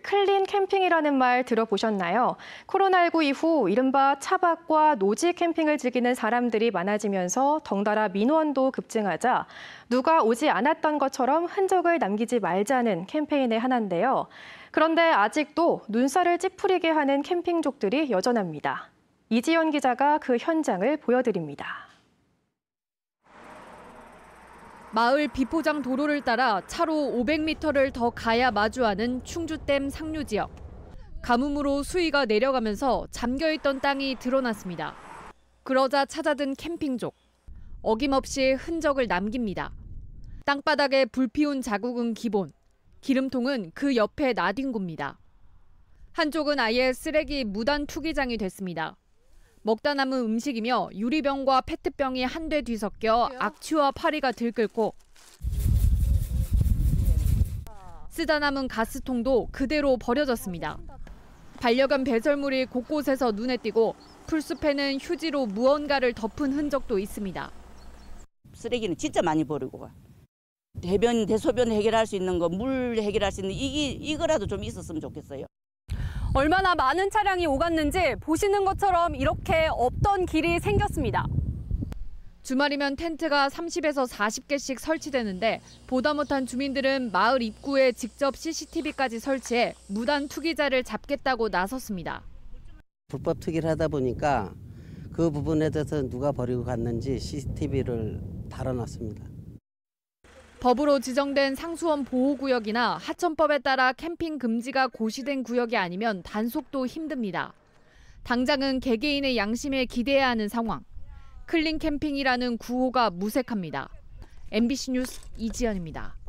클린 캠핑이라는 말 들어보셨나요? 코로나19 이후 이른바 차박과 노지 캠핑을 즐기는 사람들이 많아지면서 덩달아 민원도 급증하자 누가 오지 않았던 것처럼 흔적을 남기지 말자는 캠페인의 하나인데요. 그런데 아직도 눈살을 찌푸리게 하는 캠핑족들이 여전합니다. 이지연 기자가 그 현장을 보여드립니다. 마을 비포장 도로를 따라 차로 500m를 더 가야 마주하는 충주댐 상류 지역. 가뭄으로 수위가 내려가면서 잠겨있던 땅이 드러났습니다. 그러자 찾아든 캠핑족. 어김없이 흔적을 남깁니다. 땅바닥에 불 피운 자국은 기본, 기름통은 그 옆에 나뒹 겁니다. 한쪽은 아예 쓰레기 무단 투기장이 됐습니다. 먹다 남은 음식이며 유리병과 페트병이 한데 뒤섞여 악취와 파리가 들끓고 쓰다 남은 가스통도 그대로 버려졌습니다. 반려견 배설물이 곳곳에서 눈에 띄고 풀숲에는 휴지로 무언가를 덮은 흔적도 있습니다. 쓰레기는 진짜 많이 버리고 가. 대변, 대소변 해결할 수 있는 거, 물 해결할 수 있는 이게 이거라도 좀 있었으면 좋겠어요. 얼마나 많은 차량이 오갔는지 보시는 것처럼 이렇게 없던 길이 생겼습니다. 주말이면 텐트가 30에서 40개씩 설치되는데 보다 못한 주민들은 마을 입구에 직접 CCTV까지 설치해 무단 투기자를 잡겠다고 나섰습니다. 불법 투기를 하다 보니까 그 부분에 대해서 누가 버리고 갔는지 CCTV를 달아놨습니다. 법으로 지정된 상수원 보호구역이나 하천법에 따라 캠핑 금지가 고시된 구역이 아니면 단속도 힘듭니다. 당장은 개개인의 양심에 기대야 하는 상황. 클린 캠핑이라는 구호가 무색합니다. MBC 뉴스 이지연입니다.